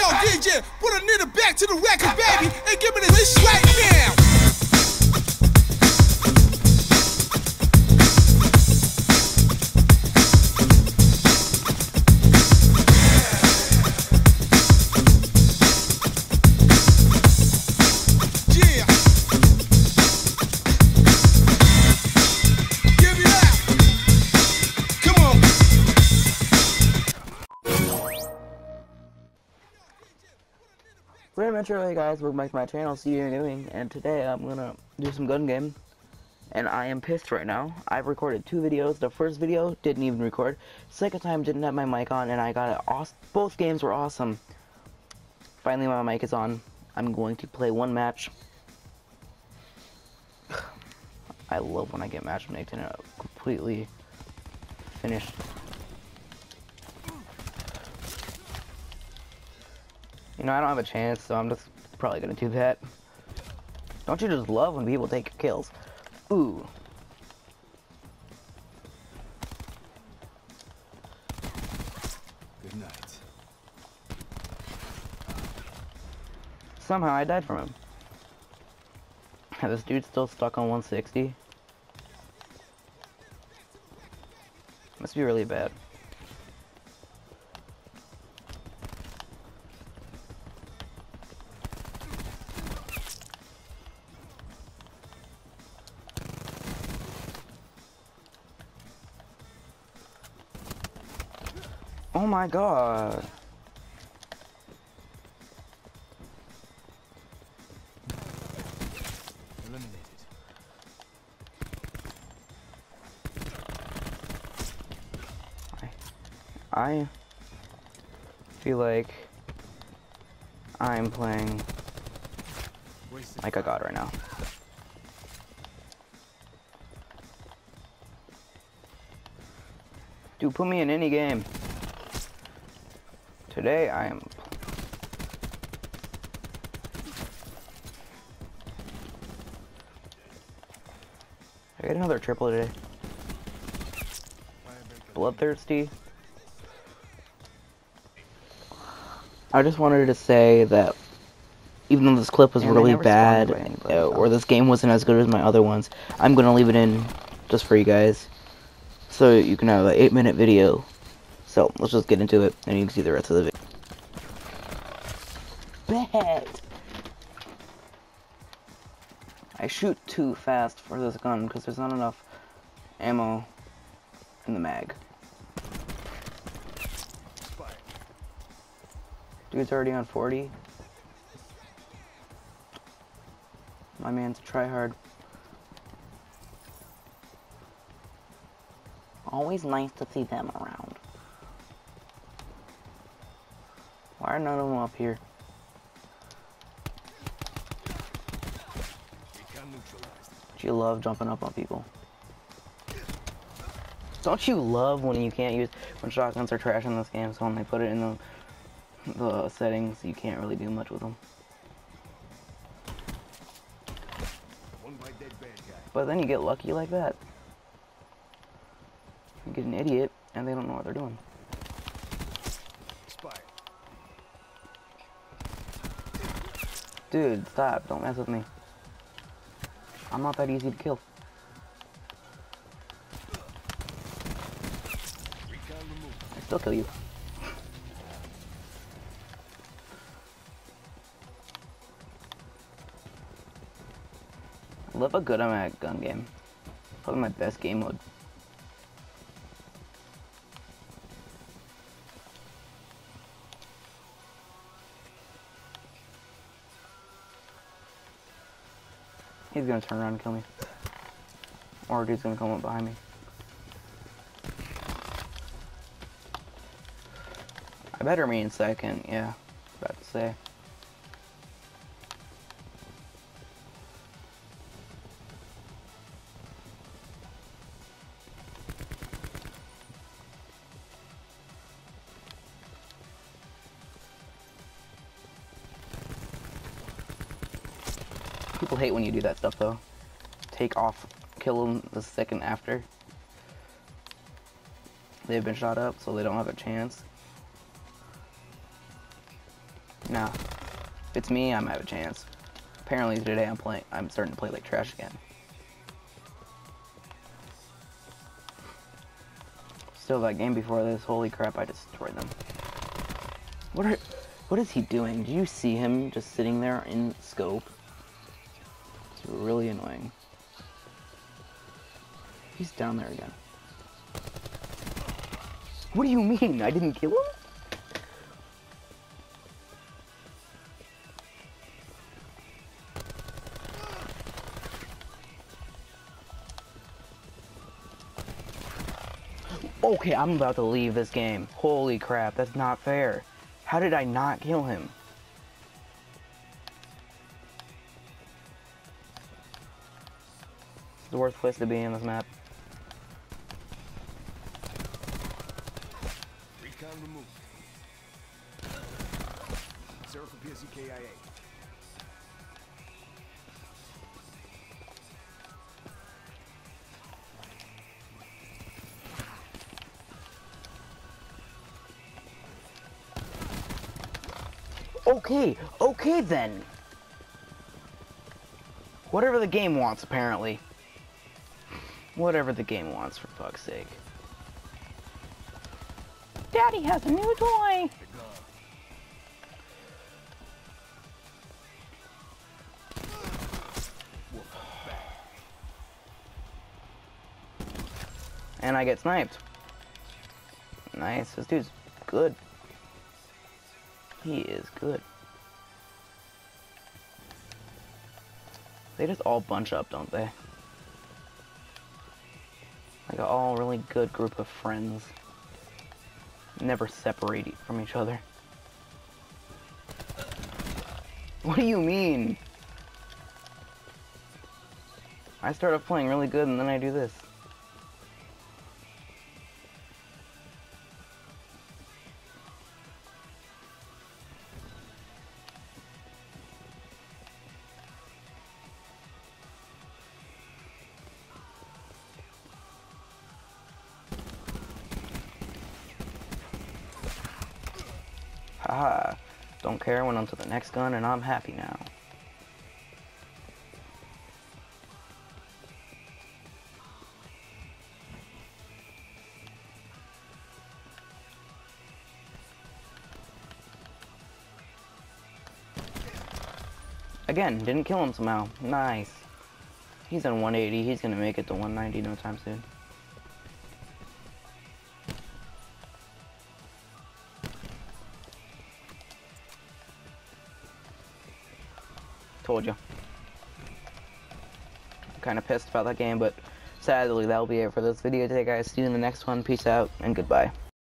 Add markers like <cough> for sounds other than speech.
Yo, DJ, put a nigga back to the record, baby, and give me this right now. Pretty much early guys, welcome back to my channel, see you doing, and today I'm gonna do some gun game, and I am pissed right now. I've recorded two videos, the first video didn't even record, second time didn't have my mic on, and I got it awesome, both games were awesome. Finally my mic is on, I'm going to play one match. <sighs> I love when I get matchmaked and completely finished. You know, I don't have a chance, so I'm just probably gonna do that. Don't you just love when people take your kills? Ooh. Good night. Somehow I died from him. <laughs> This dude's still stuck on 160. Must be really bad. Oh my god. Eliminated. I feel like I'm playing like a god right now. Dude, put me in any game. Today I am. I get another triple today. Bloodthirsty. I just wanted to say that even though this clip was And really bad, anybody uh, or this game wasn't as good as my other ones, I'm gonna leave it in just for you guys, so you can have an eight minute video. So let's just get into it, and you can see the rest of the video. Bad. I shoot too fast for this gun because there's not enough ammo in the mag. Dude's already on 40. My man's a tryhard. Always nice to see them around. Why are none of them up here? Become neutralized. Do you love jumping up on people? Don't you love when you can't use when shotguns are trash in this game? So when they put it in the the settings, you can't really do much with them. But then you get lucky like that. You get an idiot, and they don't know what they're doing. Dude, stop! Don't mess with me. I'm not that easy to kill. I still kill you. I love how good I'm at gun game. Probably my best game mode. He's gonna turn around and kill me. Or dude's gonna come up behind me. I better me in second, yeah. About to say. People hate when you do that stuff though. Take off, kill them the second after. They've been shot up, so they don't have a chance. Nah. If it's me, I might have a chance. Apparently today I'm playing I'm starting to play like trash again. Still that game before this, holy crap, I destroyed them. What are what is he doing? Do you see him just sitting there in scope? Really annoying. He's down there again. What do you mean? I didn't kill him? Okay, I'm about to leave this game. Holy crap, that's not fair. How did I not kill him? The worst place to be in this map. Recon removed. Zero for PSEKIA. Okay, okay then. Whatever the game wants, apparently. Whatever the game wants, for fuck's sake. Daddy has a new toy! And I get sniped. Nice, this dude's good. He is good. They just all bunch up, don't they? Like all really good group of friends. Never separate from each other. What do you mean? I start off playing really good and then I do this. Haha. Don't care, went on to the next gun and I'm happy now. Again, didn't kill him somehow. Nice. He's on 180. He's gonna make it to 190 no time soon. Told you. I'm kind of pissed about that game, but sadly that'll be it for this video today, guys. See you in the next one. Peace out and goodbye.